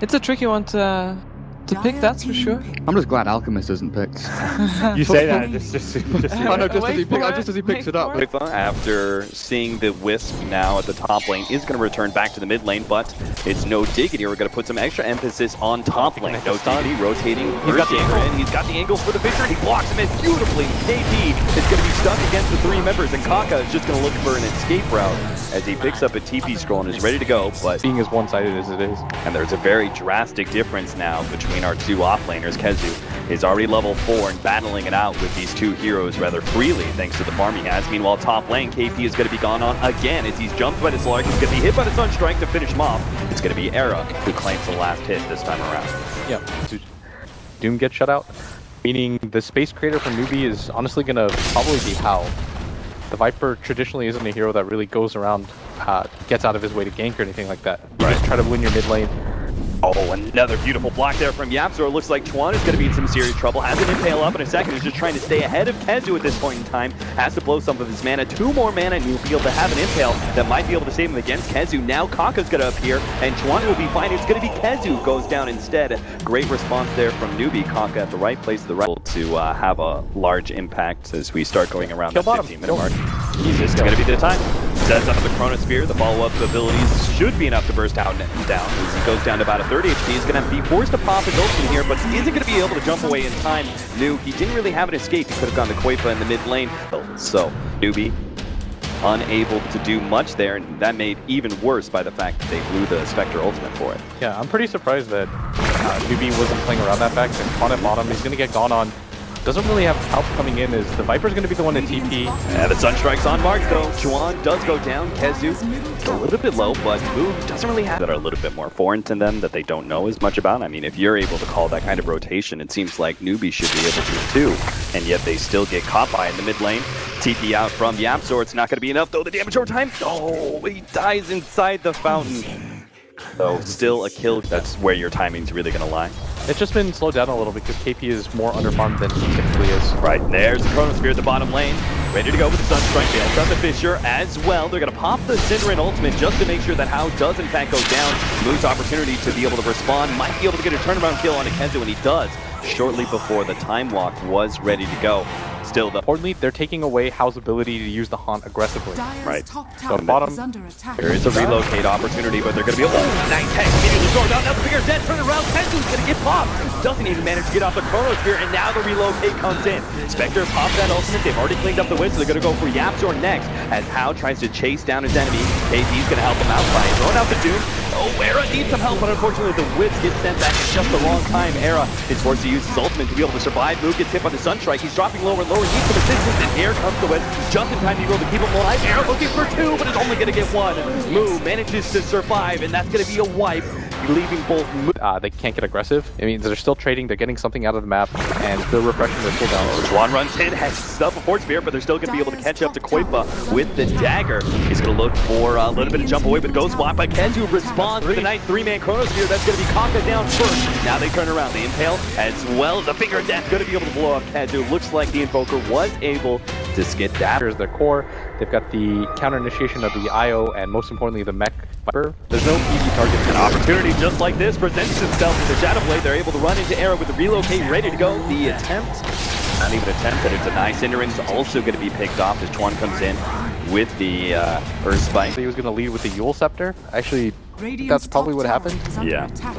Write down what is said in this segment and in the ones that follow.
It's a tricky one to uh, to pick, that's for sure. I'm just glad Alchemist isn't picked. You say that just just, just I know, just as he, pick, just as he picks it up. it. After seeing the Wisp now at the top lane, is going to return back to the mid lane, but it's no diggity. We're going to put some extra emphasis on top lane. No diggity, rotating. He's got the angle in. He's got the angle for the Fissure. He blocks him in beautifully. KP is going to be stuck against the three members, and Kaka is just going to look for an escape route as he picks up a TP scroll and is ready to go. But being as one-sided as it is. and there's a very drastic difference now between our two offlaners. KheZu is already level 4 and battling it out with these two heroes rather freely thanks to the farm he has. Meanwhile, top lane, KP is going to be gone on again as he's jumped by the Slark. He's going to be hit by the Sunstrike to finish him off. It's going to be Era who claims the last hit this time around. Yeah. Doom gets shut out, meaning the space creator from Newbee is honestly gonna probably be Hao. The Viper traditionally isn't a hero that really goes around, uh, gets out of his way to gank or anything like that. You just try to win your mid lane. Oh, another beautiful block there from Yapzor. It looks like Chuan is going to be in some serious trouble. Has an impale up in a second. He's just trying to stay ahead of KheZu at this point in time. Has to blow some of his mana. Two more mana, and he'll be able to have an impale that might be able to save him against KheZu. Now Kaka's going to appear, and Chuan will be fine. It's going to be KheZu goes down instead. Great response there from Newbee. Kaka at the right place, the right to uh, have a large impact as we start going around Kill the bottom. 15 minute mark. This is going to be the time. Sets up the Chronosphere. The follow-up abilities should be enough to burst out and down. As he goes down to about a 30 HP, he's going to be forced to pop his ultimate here, but isn't going to be able to jump away in time. New, he didn't really have an escape. He could have gone to Qojqva in the mid lane. So, Newbee unable to do much there, and that made even worse by the fact that they blew the Spectre ultimate for it. Yeah, I'm pretty surprised that uh, Newbee wasn't playing around that back. And on at bottom, he's gonna get gone on. Doesn't really have help coming in. Is the Viper's gonna be the one to TP? Yeah, the Sun Strike's on mark though. Chuan does go down. KheZu a little bit low, but Move doesn't really have that are a little bit more foreign to them that they don't know as much about. I mean, if you're able to call that kind of rotation, it seems like newbies should be able to too. And yet they still get caught by in the mid lane. TP out from Yapzor. It's not going to be enough though. The damage over time. Oh, he dies inside the fountain. So still a kill. That's where your timing's really going to lie. It's just been slowed down a little because KP is more underfarmed than he typically is. Right, there's the Chronosphere at the bottom lane. Ready to go with the Sunstrike. Yes, on the Fissure as well. They're going to pop the Synderen ultimate just to make sure that Hao does in fact go down. Moon's opportunity to be able to respond. Might be able to get a turnaround kill on Akenzo, when he does shortly before the time walk was ready to go. Still, the Importantly, they're taking away Hao's ability to use the haunt aggressively. Right. Right. So bottom- is under attack. there is a relocate opportunity, but they're going to be. Oh, nice tech immediately thrown down. Now the bigger dead. Turn around. KheZu's going to get popped. Doesn't even manage to get off the Chronosphere, and now the relocate comes in. Spectre pops that ultimate. They've already cleaned up the win, so they're going to go for Yapzor next. As Hao tries to chase down his enemy. KP's going to help him out by throwing out the Doom. Oh, Era needs some help, but unfortunately the Whips get sent back in just the wrong time. Era is forced to use his ultimate to be able to survive. Moog gets hit by the Sunstrike. He's dropping lower and lower. He needs some assistance, and here comes the Whip. Just in time to be able to keep him alive. Era looking for two, but is only going to get one. Mu manages to survive, and that's going to be a wipe, leaving both Uh, they can't get aggressive. It means they're still trading. They're getting something out of the map, and they're refreshing their cooldowns. Juan runs in, has up a Fort Spear, but they're still going to be able to catch up to Qojqva with the dagger. He's going to look for a little bit of jump away, but goes blocked by KheZu. Responds with the nice three-man Chronosphere. That's going to be Kaka down first. Now they turn around. The Impale, as well as a Finger of Death, going to be able to blow up KheZu. Looks like the Invoker was able to skip that. Here's their core. They've got the counter initiation of the IO, and most importantly, the mech Viper. There's no easy target. An opportunity just like this presents itself with the Shadow Blade. They're able to run into Arrow with the relocate ready to go. The attempt, not even attempt, and it's a nice Synderen's also going to be picked off as Chuan comes in with the uh, Earth Spike. He was going to lead with the Yule Scepter. Actually, that's probably what happened. Yeah. attack.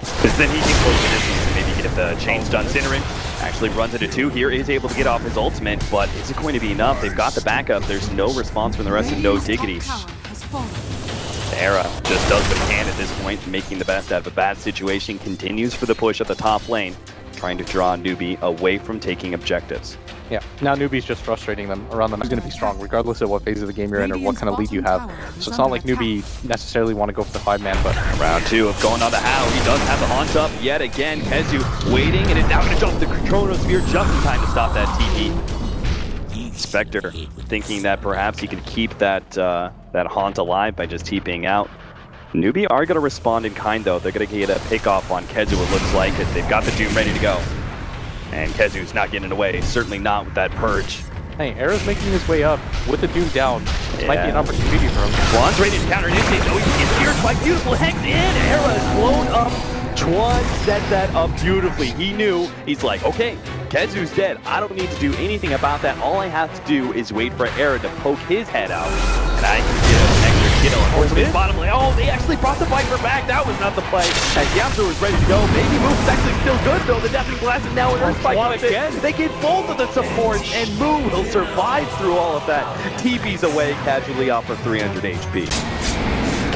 Because then he can close the distance and maybe get the chains done. Synderen actually runs into two here, is able to get off his ultimate, but is it going to be enough? They've got the backup. There's no response from the rest of No Diggity. Era just does what he can at this point, making the best out of a bad situation. Continues for the push at the top lane, trying to draw Newbee away from taking objectives. Yeah. Now Newbee's just frustrating them around the them. He's going to be strong, regardless of what phase of the game you're in or what kind of lead you have. So it's not like Newbee necessarily want to go for the five man, but Round two of going on the how. He does have the haunt up yet again. KheZu waiting and is now going to jump the Chronosphere just in time to stop that TP. Spectre thinking that perhaps he could keep that uh, that haunt alive by just TPing out. Newbee are going to respond in kind though. They're going to get a pick off on KheZu. It looks like it. They've got the Doom ready to go. And KheZu's not getting away. Certainly not with that purge. hey, Era's making his way up with the Doom down. This might be an opportunity for him. Juan's ready to counter an instinct. Oh, he gets Spear spike, beautiful hex in. Era is blown up. Chuan set that up beautifully. He knew. He's like, okay, KheZu's dead. I don't need to do anything about that. All I have to do is wait for Era to poke his head out, and I can get an extra kill. Unfortunately, it's bottom lane. Oh, they actually brought the Viper back. That was not the play. As Yamster was ready to go. Maybe Move's actually still good, though. The Deafening Blast is now an Earth Spike Chuan with it. again. They get both of the supports, and Mu will survive through all of that. TP's away casually off for 300 HP.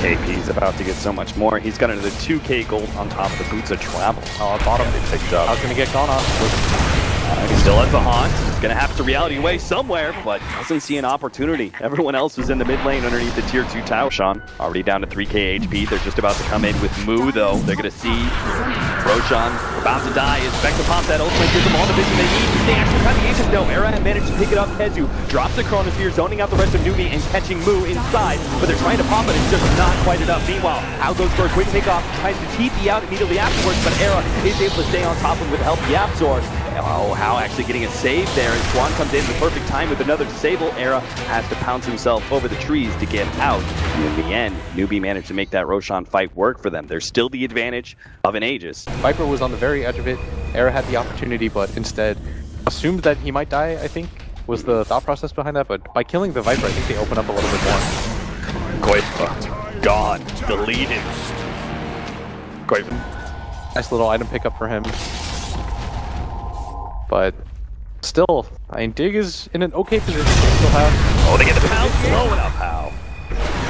KP's about to get so much more. He's got another 2k gold on top of the Boots of Travel. Oh, bottom. They picked up. I was gonna get gone off. Uh, he still has the haunt. He's gonna have to reality away somewhere, but doesn't see an opportunity. Everyone else is in the mid lane underneath the tier 2 tower. Sean already down to 3k HP. They're just about to come in with Mu, though. They're gonna see Roshan about to die. Is Vector pops that ultimate, gives them all the vision they need. They actually cut the Aegis. No, Era managed to pick it up. KheZu drops the Chronosphere, zoning out the rest of Numi and catching Mu inside, but they're trying to pop it. It's just not quite enough. Meanwhile, out goes for a quick takeoff, tries to TP out immediately afterwards, but Era is able to stay on top of him with help Absor. Oh, how actually getting a save there, and Swan comes in the perfect time with another disable. Era has to pounce himself over the trees to get out. And in the end, Newbee managed to make that Roshan fight work for them. There's still the advantage of an Aegis. Viper was on the very edge of it. Era had the opportunity, but instead assumed that he might die, I think, was the thought process behind that. But by killing the Viper, I think they open up a little bit more. Qojqva, gone, deleted. Qojqva, Nice little item pickup for him. But still, I mean, Dig is in an okay position. Still have Oh, they get the pound blowing up how.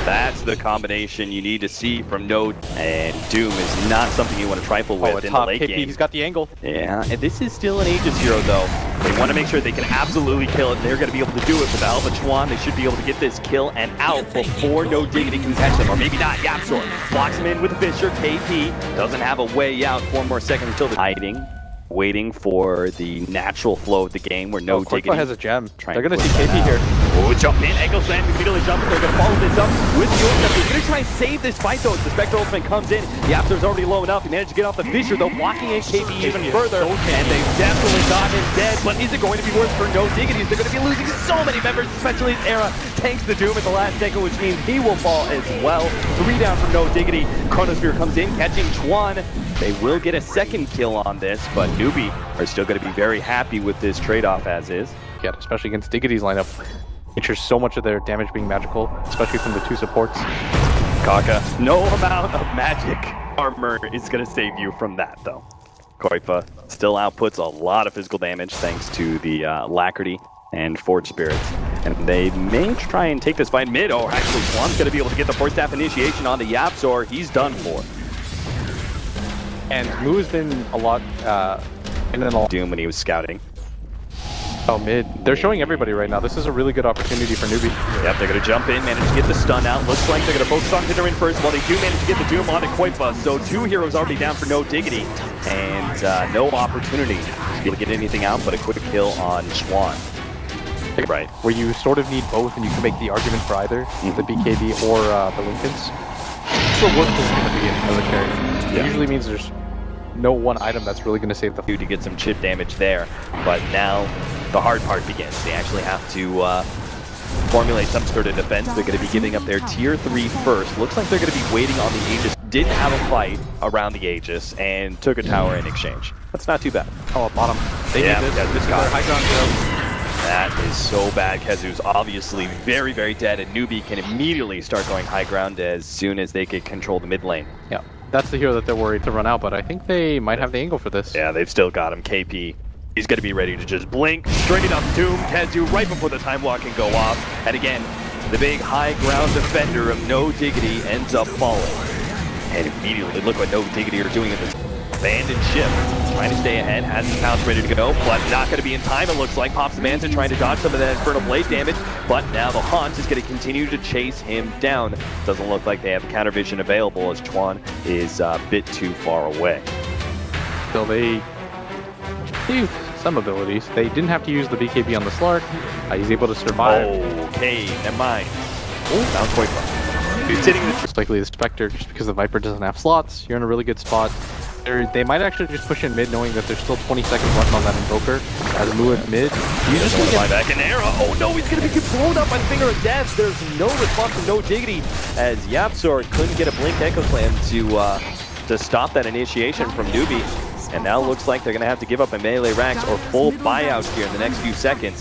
That's the combination you need to see from Node and Doom is not something you want to trifle with oh, a in the top late KP. game. He's got the angle. Yeah, and this is still an Aegis hero though. They want to make sure they can absolutely kill it. and They're going to be able to do it with Alpha Chuan. They should be able to get this kill and out before No Diggity can catch them. Or maybe not. Yapzor blocks him in with Fissure. KP doesn't have a way out. Four more seconds until the hiding. Waiting for the natural flow of the game where No oh, Qojqva has a gem. They're gonna see push that KP here. Oh, jump in, ankle slam, immediately jump. They're gonna follow this up with the ultimate. They're gonna try and save this fight though. As the Spectre ultimate comes in, the Aptor's already low enough. He managed to get off the Fissure though, blocking in KP even further. And they definitely got him dead. But is it going to be worse for No Diggities? They're gonna be losing so many members, especially as Era tanks the Doom at the last second, which means he will fall as well. Three down from No Diggity. Chronosphere comes in, catching Chuan. They will get a second kill on this, but Newbee are still gonna be very happy with this trade-off as is. Yeah, especially against Diggity's lineup. Features so much of their damage being magical, especially from the two supports. Kaka, no amount of magic armor is going to save you from that, though. Qojqva still outputs a lot of physical damage thanks to the uh, Alacrity and Forge Spirits. And they may try and take this fight mid. Oh, actually, Swan's going to be able to get the Force Staff initiation on the Yapzor. He's done for. And Mu has been a lot uh, in and out Doom when he was scouting. Oh, mid. They're showing everybody right now. This is a really good opportunity for newbie. Yep, they're going to jump in, manage to get the stun out. Looks like they're going to focus on Hinderin first while they do manage to get the Doom onto Qojqva. So two heroes already down for no diggity and uh, no opportunity to be able to get anything out but a quick kill on Schwan. Right. Where you sort of need both, and you can make the argument for either the BKB or uh, the Linken's. It's the worst is going to be in military. Yeah. It usually means there's no one item that's really going to save the. Dude to get some chip damage there. But now the hard part begins. They actually have to uh, formulate some sort of defense. They're going to be giving up their tier 3 first. Looks like they're going to be waiting on the Aegis. Didn't have a fight around the Aegis and took a tower in exchange. That's not too bad. Oh, bottom. They Yeah, need this. yeah, this this is high ground. That is so bad. KheZu's obviously very, very dead, and Newbee can immediately start going high ground as soon as they can control the mid lane. Yeah, that's the hero that they're worried to run out, but I think they might have the angle for this. Yeah, they've still got him. KP. He's going to be ready to just blink straight up Doom KheZu right before the time lock can go off. And again, the big high ground defender of No Diggity ends up falling. And immediately, look what No Diggity are doing in this abandoned ship. Trying to stay ahead, has his pounce ready to go, but not going to be in time, it looks like. Pops Manta trying to dodge some of that Infernal Blade damage, but now the Haunt is going to continue to chase him down. Doesn't look like they have counter vision available as Chuan is uh, a bit too far away. So they some abilities. They didn't have to use the BKB on the Slark. Uh, he's able to survive. Okay, never mind. Oh, down quick. He's sitting in the Most likely the Spectre, just because the Viper doesn't have slots. You're in a really good spot. They're, they might actually just push in mid, knowing that there's still 20 seconds left on that Invoker. As Mu at mid, you just Going gonna to buy back an arrow. Oh no, he's going to be blown up by the finger of death. There's no response from No Diggity as Yapzor couldn't get a blink Echo Slam to uh, to stop that initiation from Newbee. And now looks like they're going to have to give up a melee Rax or full buyout here in the next few seconds.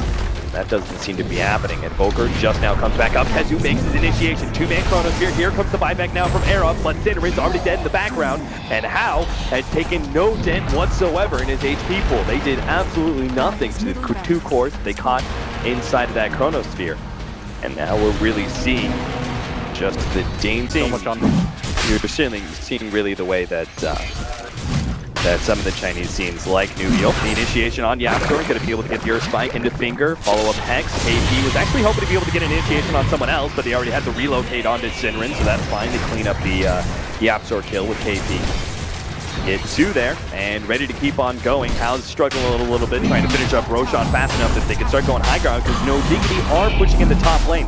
That doesn't seem to be happening. And Boker just now comes back up. KheZu makes his initiation. Two-man Chronosphere. Here Here comes the buyback now from Era, but Synderen's already dead in the background. And Hao had taken no dent whatsoever in his HP pool. They did absolutely nothing to the two cores they caught inside of that Chronosphere. And now we're really seeing just the danger. so much on them. You're certainly seeing really the way that uh, that some of the Chinese teams like New Nubio. The initiation on Yapzor, going to be able to get the Earth Spike into Finger, follow up Hex. KP was actually hoping to be able to get an initiation on someone else, but they already had to relocate onto Sinrin, so that's fine. to clean up the uh, Yapzor kill with KP. Get two there, and ready to keep on going. Hao's struggling a little, little bit, trying to finish up Roshan fast enough that they can start going high ground, because No Diggity are pushing in the top lane.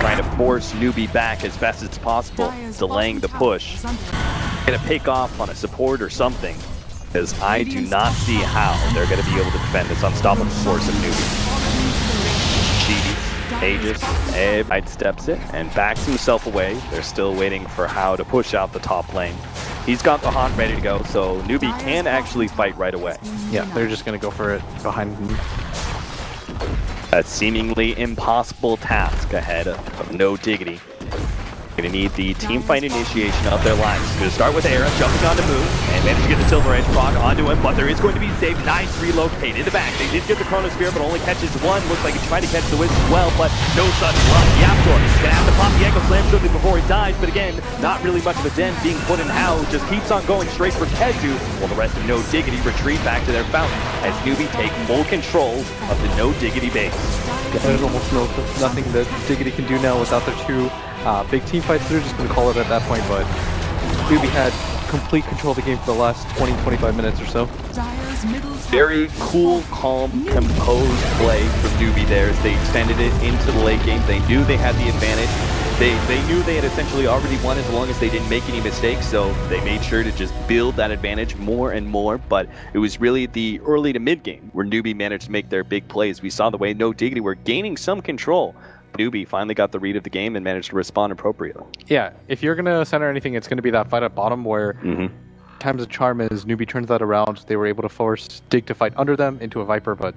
Trying to force Newbee back as fast as possible, delaying the push gonna pick off on a support or something, because I do not see how they're gonna be able to defend this unstoppable force of Newbee. Cheaty, Aegis, everybody steps it and backs himself away. They're still waiting for Hao to push out the top lane. He's got the Haunt ready to go, so Newbee can actually fight right away. Yeah, they're just gonna go for it behind him. A seemingly impossible task ahead of No Diggity. Gonna need the team fight initiation of their lines. Gonna start with Era jumping onto Moon and manage to get the Silver Edge proc onto him, but there is going to be save. Nice relocate in the back. They did get the Chronosphere, but only catches one. Looks like he's trying to catch the Wisp as well, but no such luck. Yapzor gonna have to pop the Echo Slam shortly before he dies, but again, not really much of a dent being put in Hao. Just keeps on going straight for KheZu, while the rest of No Diggity retreat back to their fountain as Newbee take full control of the No Diggity base. There's almost no, nothing that Diggity can do now without their two uh, big team fights. They're just going to call it at that point, but Newbee had complete control of the game for the last 20-25 minutes or so. Very cool, calm, composed play from Newbee there as they extended it into the late game. They knew they had the advantage. They, they knew they had essentially already won as long as they didn't make any mistakes, so they made sure to just build that advantage more and more. But it was really the early to mid game where Newbee managed to make their big plays. We saw the way No Diggity were gaining some control. Newbee finally got the read of the game and managed to respond appropriately. Yeah, if you're going to center anything, it's going to be that fight at bottom where Mm-hmm. times of charm is Newbee turns that around. They were able to force Dig to fight under them into a Viper, but